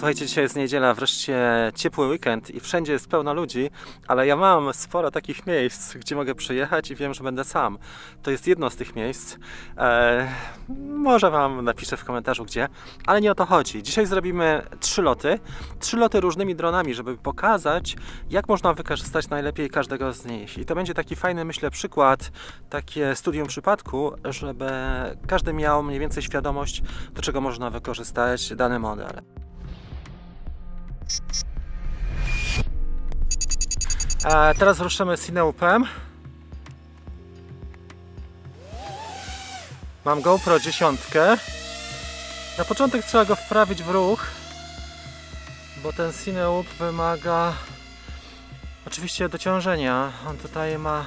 Słuchajcie, dzisiaj jest niedziela, wreszcie ciepły weekend i wszędzie jest pełno ludzi, ale ja mam sporo takich miejsc, gdzie mogę przyjechać i wiem, że będę sam. To jest jedno z tych miejsc. Eee, może Wam napiszę w komentarzu gdzie, ale nie o to chodzi. Dzisiaj zrobimy trzy loty, trzy loty różnymi dronami, żeby pokazać, jak można wykorzystać najlepiej każdego z nich. I to będzie taki fajny, myślę, przykład, takie studium przypadku, żeby każdy miał mniej więcej świadomość, do czego można wykorzystać dany model. A teraz ruszymy Cineupem. Mam GoPro 10. Na początek trzeba go wprawić w ruch, bo ten Cineup wymaga oczywiście dociążenia. On tutaj ma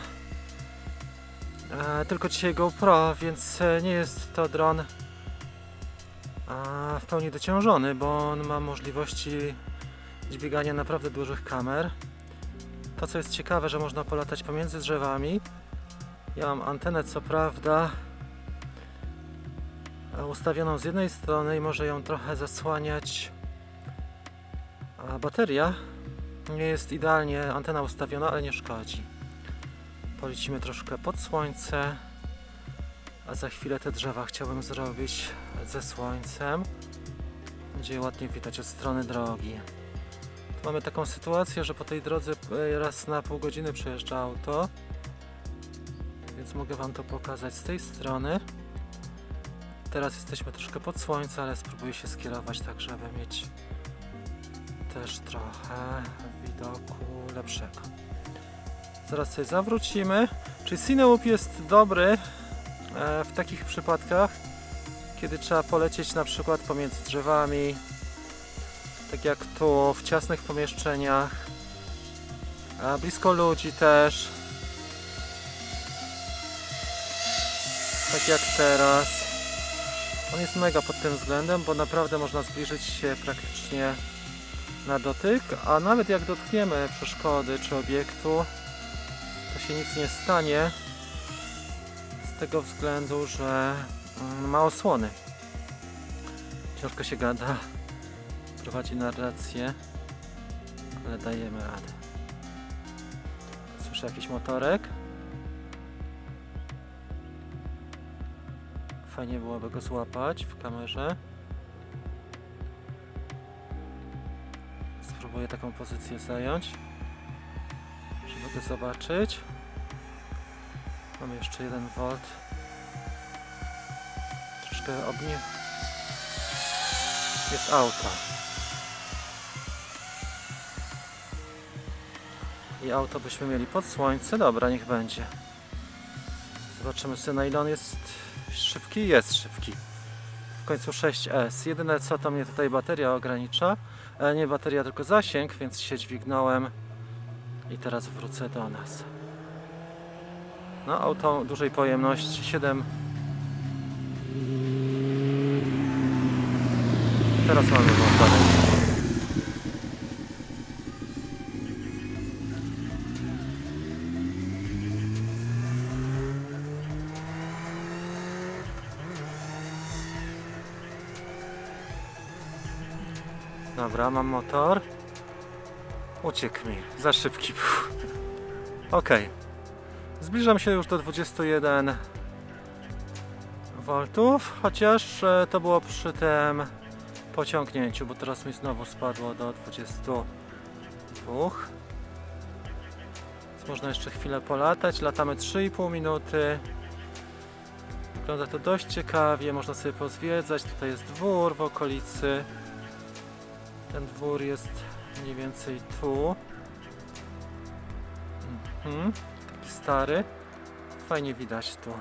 e, tylko dzisiaj GoPro, więc e, nie jest to dron e, w pełni dociążony, bo on ma możliwości dźwigania naprawdę dużych kamer. To co jest ciekawe, że można polatać pomiędzy drzewami. Ja mam antenę co prawda ustawioną z jednej strony i może ją trochę zasłaniać a bateria. Nie jest idealnie antena ustawiona, ale nie szkodzi. Polecimy troszkę pod słońce, a za chwilę te drzewa chciałbym zrobić ze słońcem. Będzie ładnie widać od strony drogi. Mamy taką sytuację, że po tej drodze e, raz na pół godziny przejeżdża auto. Więc mogę Wam to pokazać z tej strony. Teraz jesteśmy troszkę pod słońce, ale spróbuję się skierować tak, żeby mieć też trochę widoku lepszego. Zaraz sobie zawrócimy. Czy Cineup jest dobry e, w takich przypadkach, kiedy trzeba polecieć na przykład pomiędzy drzewami, tak jak tu w ciasnych pomieszczeniach, blisko ludzi też, tak jak teraz. On jest mega pod tym względem, bo naprawdę można zbliżyć się praktycznie na dotyk, a nawet jak dotkniemy przeszkody czy obiektu, to się nic nie stanie z tego względu, że mm, ma osłony. Ciężko się gada prowadzi narrację, ale dajemy radę. Słyszę jakiś motorek. Fajnie byłoby go złapać w kamerze. Spróbuję taką pozycję zająć, żeby go zobaczyć. Mamy jeszcze jeden volt. Troszkę ognie. Jest auto. I auto byśmy mieli pod słońce. Dobra, niech będzie. Zobaczymy sobie na ile on jest szybki. Jest szybki. W końcu 6S. Jedyne co to mnie tutaj bateria ogranicza. E, nie bateria, tylko zasięg, więc się dźwignąłem i teraz wrócę do nas. No, auto dużej pojemności 7 Teraz mamy włączone. Dobra, mam motor. Uciekł mi. Za szybki był. Ok. Zbliżam się już do 21 V, chociaż e, to było przy tym pociągnięciu, bo teraz mi znowu spadło do 22. Więc można jeszcze chwilę polatać. Latamy 3,5 minuty. Wygląda to dość ciekawie, można sobie pozwiedzać. Tutaj jest dwór w okolicy. Ten dwór jest mniej więcej tu. Mhm. Taki stary. Fajnie widać tu.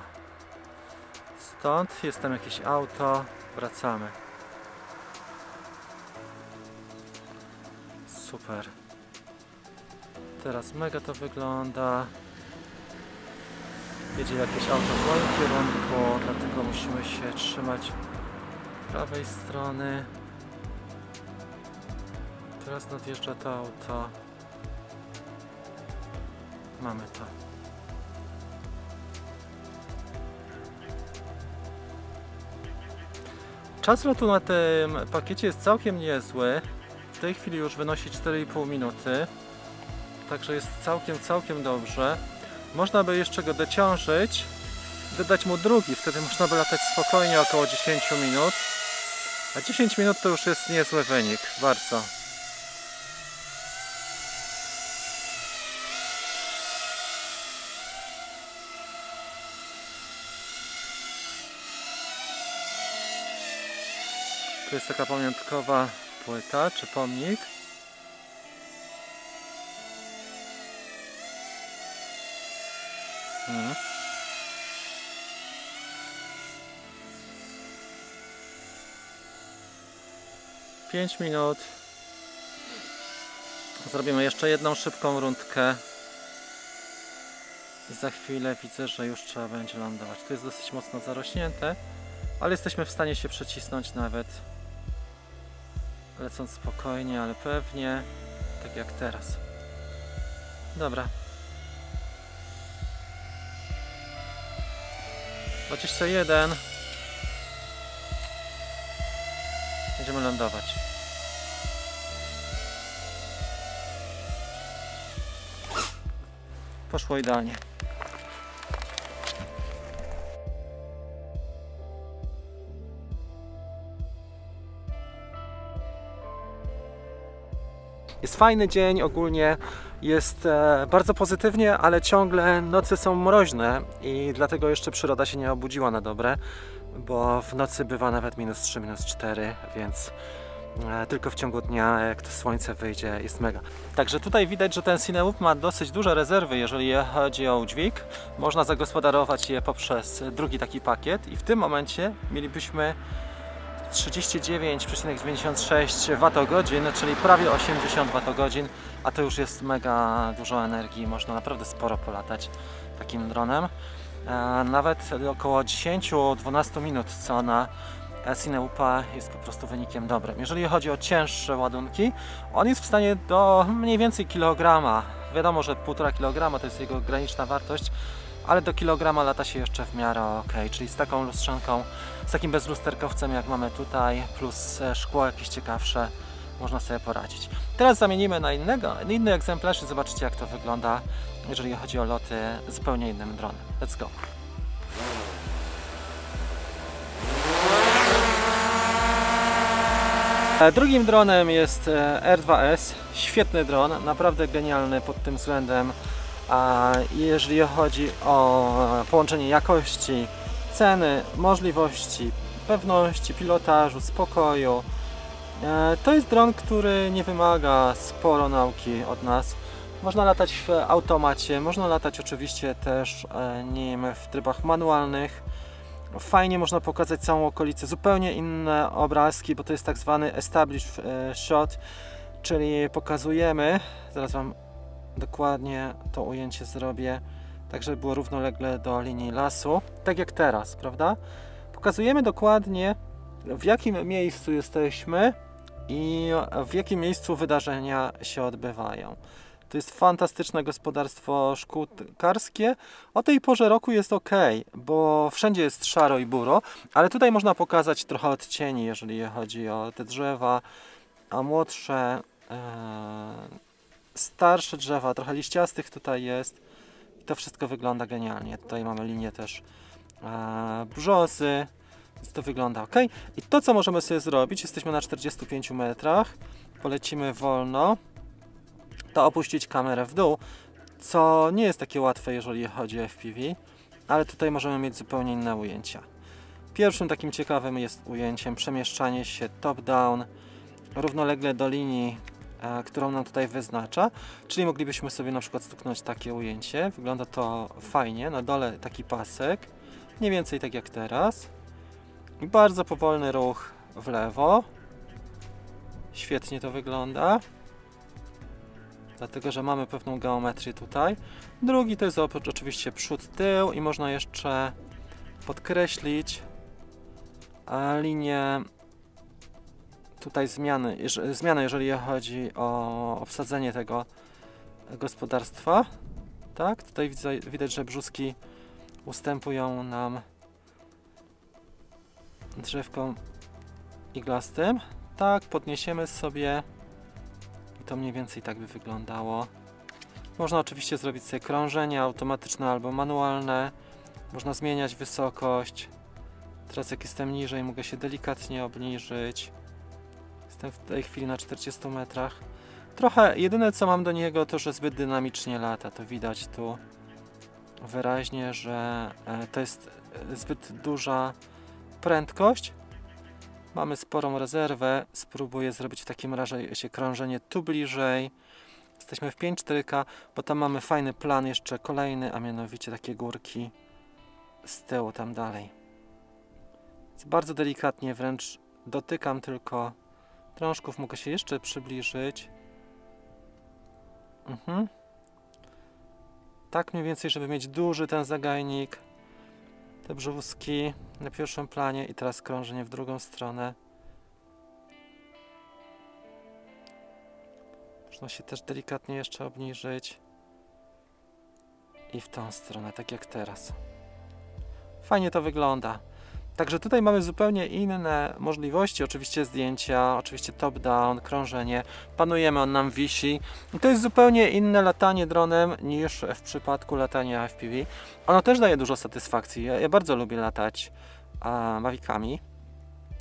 Stąd jest tam jakieś auto. Wracamy. Super. Teraz mega to wygląda. Jedzie jakieś auto w moim kierunku, dlatego musimy się trzymać prawej strony. Teraz nadjeżdża to auto. Mamy to. Czas lotu na tym pakiecie jest całkiem niezły. tej chwili już wynosi 4,5 minuty. Także jest całkiem, całkiem dobrze. Można by jeszcze go dociążyć, dodać mu drugi, wtedy można by latać spokojnie około 10 minut. A 10 minut to już jest niezły wynik, bardzo. Tu jest taka pamiątkowa płyta czy pomnik. Mhm. Pięć minut. Zrobimy jeszcze jedną szybką rundkę. I za chwilę widzę, że już trzeba będzie lądować. Tu jest dosyć mocno zarośnięte, ale jesteśmy w stanie się przecisnąć nawet lecąc spokojnie, ale pewnie, tak jak teraz. Dobra. 21. Będziemy lądować. Poszło idealnie. Jest fajny dzień, ogólnie jest e, bardzo pozytywnie, ale ciągle noce są mroźne i dlatego jeszcze przyroda się nie obudziła na dobre, bo w nocy bywa nawet minus 3, minus 4, więc e, tylko w ciągu dnia, jak to słońce wyjdzie, jest mega. Także tutaj widać, że ten Cinewoop ma dosyć duże rezerwy, jeżeli chodzi o udźwig. Można zagospodarować je poprzez drugi taki pakiet i w tym momencie mielibyśmy 39,96 Wh, czyli prawie 80 Wh, a to już jest mega dużo energii, można naprawdę sporo polatać takim dronem. E, nawet około 10-12 minut co na Cineupa jest po prostu wynikiem dobrym. Jeżeli chodzi o cięższe ładunki, on jest w stanie do mniej więcej kilograma. Wiadomo, że 1,5 kg to jest jego graniczna wartość, ale do kilograma lata się jeszcze w miarę ok, czyli z taką lustrzanką, z takim bezlusterkowcem jak mamy tutaj, plus e, szkło jakieś ciekawsze, można sobie poradzić. Teraz zamienimy na innego, inny egzemplarz i zobaczycie jak to wygląda, jeżeli chodzi o loty zupełnie innym dronem. Let's go! E, drugim dronem jest e, R2S, świetny dron, naprawdę genialny pod tym względem, a jeżeli chodzi o połączenie jakości, ceny, możliwości, pewności, pilotażu, spokoju, e, to jest dron, który nie wymaga sporo nauki od nas. Można latać w automacie, można latać oczywiście też e, nim w trybach manualnych. Fajnie można pokazać całą okolicę, zupełnie inne obrazki, bo to jest tak zwany established e, shot, czyli pokazujemy, zaraz Wam dokładnie to ujęcie zrobię, tak żeby było równolegle do linii lasu, tak jak teraz, prawda? Pokazujemy dokładnie w jakim miejscu jesteśmy i w jakim miejscu wydarzenia się odbywają. To jest fantastyczne gospodarstwo szkółkarskie. O tej porze roku jest ok, bo wszędzie jest szaro i buro, ale tutaj można pokazać trochę odcieni, jeżeli chodzi o te drzewa, a młodsze ee, starsze drzewa, trochę liściastych tutaj jest. I to wszystko wygląda genialnie. Tutaj mamy linię też e, brzozy, więc to wygląda ok. I to, co możemy sobie zrobić, jesteśmy na 45 metrach, polecimy wolno, to opuścić kamerę w dół, co nie jest takie łatwe, jeżeli chodzi o FPV, ale tutaj możemy mieć zupełnie inne ujęcia. Pierwszym takim ciekawym jest ujęciem przemieszczanie się top-down równolegle do linii którą nam tutaj wyznacza. Czyli moglibyśmy sobie na przykład stuknąć takie ujęcie. Wygląda to fajnie. Na dole taki pasek. Mniej więcej tak jak teraz. I bardzo powolny ruch w lewo. Świetnie to wygląda. Dlatego, że mamy pewną geometrię tutaj. Drugi to jest oczywiście przód, tył i można jeszcze podkreślić e, linię tutaj zmiany, zmiany, jeżeli chodzi o obsadzenie tego gospodarstwa. Tak, tutaj widać, że brzuski ustępują nam drzewkom iglastym. Tak, podniesiemy sobie I to mniej więcej tak by wyglądało. Można oczywiście zrobić sobie krążenie automatyczne albo manualne. Można zmieniać wysokość. Teraz jak jestem niżej, mogę się delikatnie obniżyć. Jestem w tej chwili na 40 metrach. Trochę, jedyne co mam do niego to, że zbyt dynamicznie lata. To widać tu wyraźnie, że e, to jest e, zbyt duża prędkość. Mamy sporą rezerwę. Spróbuję zrobić w takim razie krążenie tu bliżej. Jesteśmy w 5.4, bo tam mamy fajny plan jeszcze kolejny, a mianowicie takie górki z tyłu tam dalej. Bardzo delikatnie wręcz dotykam tylko drążków. Mogę się jeszcze przybliżyć. Mhm. Tak mniej więcej, żeby mieć duży ten zagajnik. Te brzózki na pierwszym planie i teraz krążenie w drugą stronę. Można się też delikatnie jeszcze obniżyć. I w tą stronę, tak jak teraz. Fajnie to wygląda. Także tutaj mamy zupełnie inne możliwości, oczywiście zdjęcia, oczywiście top-down, krążenie, panujemy, on nam wisi. I to jest zupełnie inne latanie dronem niż w przypadku latania FPV. Ono też daje dużo satysfakcji, ja, ja bardzo lubię latać a,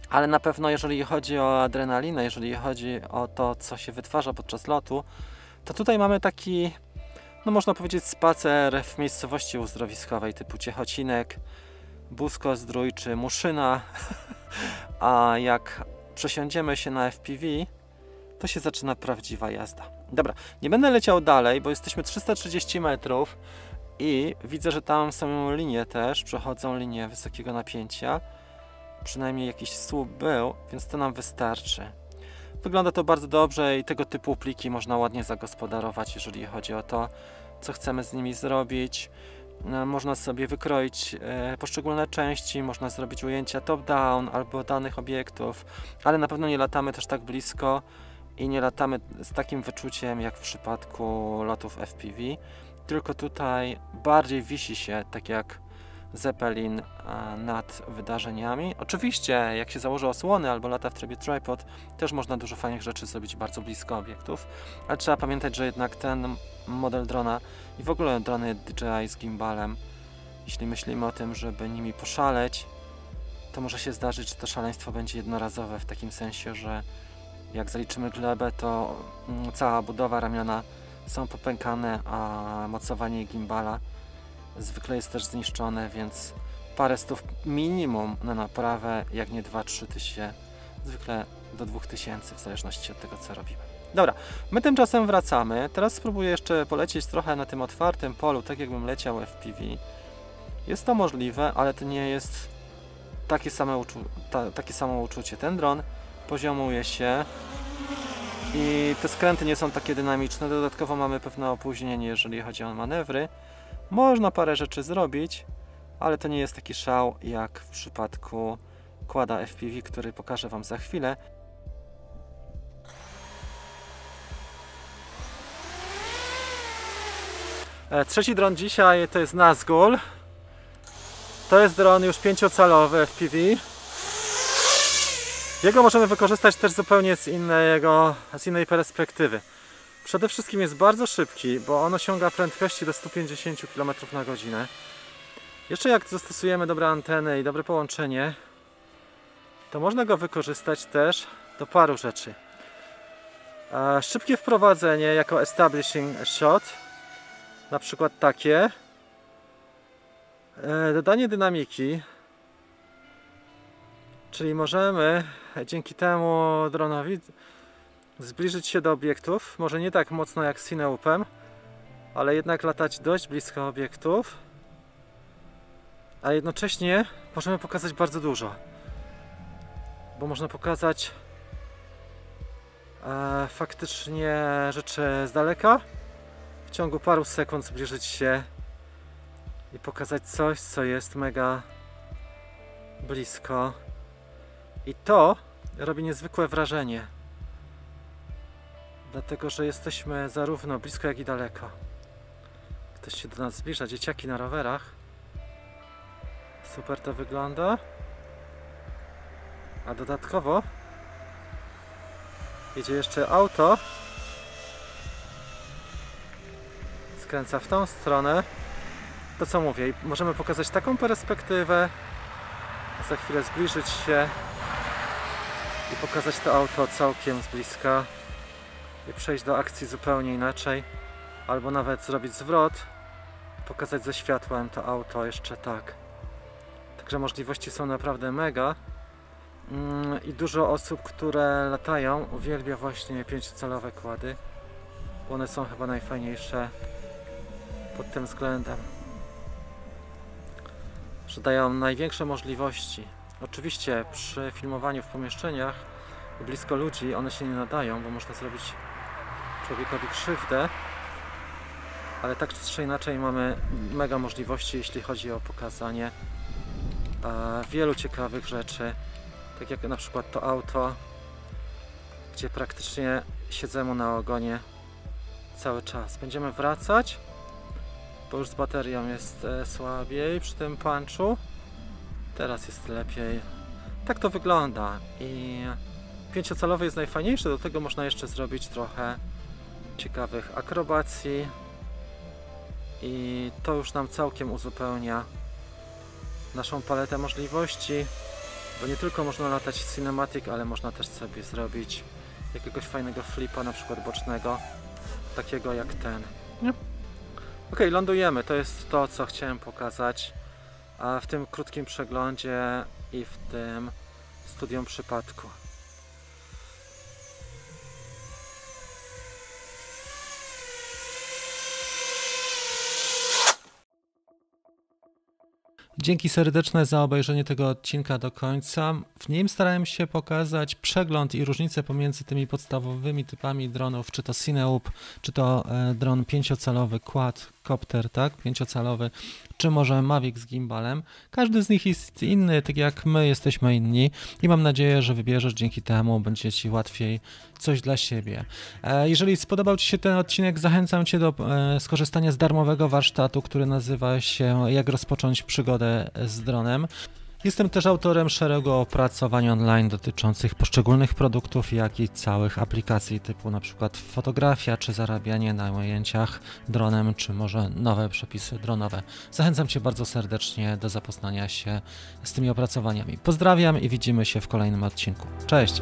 ale na pewno jeżeli chodzi o adrenalinę, jeżeli chodzi o to, co się wytwarza podczas lotu, to tutaj mamy taki, no można powiedzieć spacer w miejscowości uzdrowiskowej typu Ciechocinek, Busko Zdrój czy Muszyna, a jak przesiądziemy się na FPV, to się zaczyna prawdziwa jazda. Dobra, nie będę leciał dalej, bo jesteśmy 330 metrów i widzę, że tam są linie też, przechodzą linie wysokiego napięcia. Przynajmniej jakiś słup był, więc to nam wystarczy. Wygląda to bardzo dobrze i tego typu pliki można ładnie zagospodarować, jeżeli chodzi o to, co chcemy z nimi zrobić. No, można sobie wykroić e, poszczególne części, można zrobić ujęcia top-down albo danych obiektów, ale na pewno nie latamy też tak blisko i nie latamy z takim wyczuciem jak w przypadku lotów FPV, tylko tutaj bardziej wisi się, tak jak Zeppelin e, nad wydarzeniami. Oczywiście, jak się założy osłony albo lata w trybie tripod, też można dużo fajnych rzeczy zrobić bardzo blisko obiektów, ale trzeba pamiętać, że jednak ten model drona i w ogóle drony DJI z gimbalem, jeśli myślimy o tym, żeby nimi poszaleć, to może się zdarzyć, że to szaleństwo będzie jednorazowe w takim sensie, że jak zaliczymy glebę, to mm, cała budowa ramiona są popękane, a mocowanie gimbala zwykle jest też zniszczone, więc parę stów minimum na naprawę, jak nie 2-3 tysiące, zwykle do 2000 w zależności od tego co robimy. Dobra, my tymczasem wracamy. Teraz spróbuję jeszcze polecieć trochę na tym otwartym polu, tak jakbym leciał FPV. Jest to możliwe, ale to nie jest takie, same ta, takie samo uczucie. Ten dron poziomuje się i te skręty nie są takie dynamiczne. Dodatkowo mamy pewne opóźnienie, jeżeli chodzi o manewry. Można parę rzeczy zrobić, ale to nie jest taki szał jak w przypadku kłada FPV, który pokażę Wam za chwilę. E, trzeci dron dzisiaj to jest Nazgul. To jest dron już pięciocalowy FPV. Jego możemy wykorzystać też zupełnie z, innego, z innej perspektywy. Przede wszystkim jest bardzo szybki, bo on osiąga prędkości do 150 km na godzinę. Jeszcze jak zastosujemy dobre anteny i dobre połączenie, to można go wykorzystać też do paru rzeczy. E, szybkie wprowadzenie jako establishing shot, na przykład takie. E, dodanie dynamiki, czyli możemy dzięki temu dronowi zbliżyć się do obiektów, może nie tak mocno jak z Cineupem, ale jednak latać dość blisko obiektów, a jednocześnie możemy pokazać bardzo dużo, bo można pokazać e, faktycznie rzeczy z daleka, w ciągu paru sekund zbliżyć się i pokazać coś, co jest mega blisko. I to robi niezwykłe wrażenie dlatego że jesteśmy zarówno blisko jak i daleko. Ktoś się do nas zbliża, dzieciaki na rowerach. Super to wygląda. A dodatkowo jedzie jeszcze auto skręca w tą stronę, to co mówię, możemy pokazać taką perspektywę, za chwilę zbliżyć się i pokazać to auto całkiem z bliska i przejść do akcji zupełnie inaczej, albo nawet zrobić zwrot, pokazać ze światłem to auto jeszcze tak. Także możliwości są naprawdę mega. Mm, I dużo osób, które latają, uwielbia właśnie pięciocalowe kłady, bo one są chyba najfajniejsze pod tym względem, że dają największe możliwości. Oczywiście przy filmowaniu w pomieszczeniach blisko ludzi one się nie nadają, bo można zrobić człowiekowi krzywdę, ale tak czy inaczej mamy mega możliwości, jeśli chodzi o pokazanie e, wielu ciekawych rzeczy, tak jak na przykład to auto, gdzie praktycznie siedzę na ogonie cały czas. Będziemy wracać, bo już z baterią jest e, słabiej przy tym punchu. Teraz jest lepiej. Tak to wygląda i pięciocalowy jest najfajniejszy, do tego można jeszcze zrobić trochę ciekawych akrobacji i to już nam całkiem uzupełnia naszą paletę możliwości bo nie tylko można latać cinematic, ale można też sobie zrobić jakiegoś fajnego flipa, na przykład bocznego, takiego jak ten. Ok, lądujemy, to jest to, co chciałem pokazać w tym krótkim przeglądzie i w tym studium przypadku. Dzięki serdeczne za obejrzenie tego odcinka do końca. W nim starałem się pokazać przegląd i różnice pomiędzy tymi podstawowymi typami dronów, czy to Cineub, czy to e, dron pięciocalowy, quad, kopter, tak, pięciocalowy, czy może Mavic z gimbalem. Każdy z nich jest inny, tak jak my jesteśmy inni i mam nadzieję, że wybierzesz dzięki temu, będzie Ci łatwiej coś dla siebie. E, jeżeli spodobał Ci się ten odcinek, zachęcam Cię do e, skorzystania z darmowego warsztatu, który nazywa się Jak rozpocząć przygodę z dronem. Jestem też autorem szeregu opracowań online dotyczących poszczególnych produktów, jak i całych aplikacji typu przykład fotografia, czy zarabianie na ujęciach dronem, czy może nowe przepisy dronowe. Zachęcam Cię bardzo serdecznie do zapoznania się z tymi opracowaniami. Pozdrawiam i widzimy się w kolejnym odcinku. Cześć!